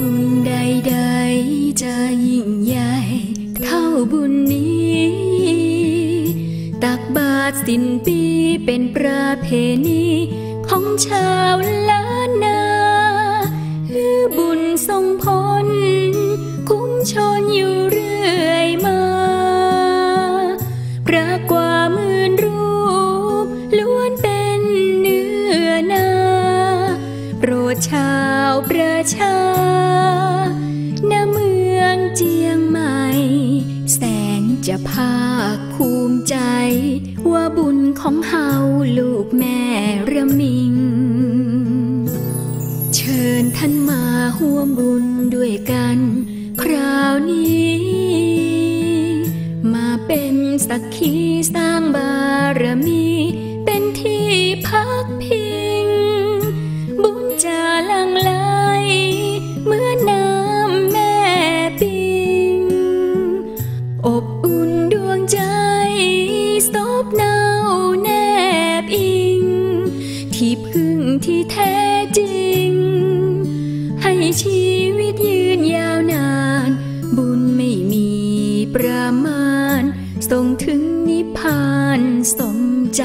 บุญใดๆจะยิ่งใหญ่ เท่าบุญนี้ ตักบาตรสินปีเป็นประเพณีของชาวล้านนาหือบุญทรงพล คุ้มชนอยู่เรื่อยมาพระกว่ามื่นรูป ล้วนเป็นเนื้อนา โปรดชาวประชา ภาคภูมิใจ ว่าบุญของเฮาลูกแม่ระมิง เชิญท่านมาห่วมบุญด้วยกัน คราวนี้ มาเป็นสักขีสร้างบารมี ส่งถึงนิพพานสมใจ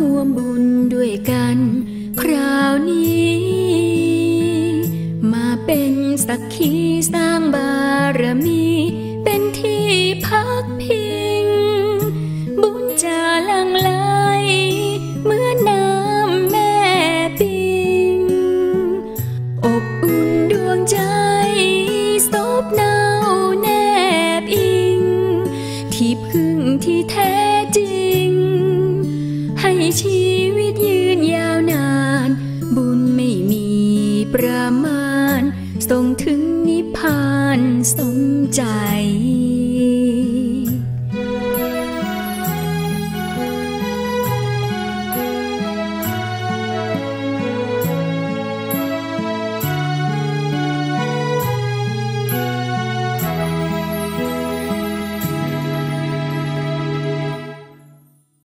ห่วมบุญด้วยกัน คราวนี้ มาเป็นสักขีสร้า ชีวิตยืนยาวนาน บุญไม่มีประมาณ ส่งถึงนิพพานสมใจ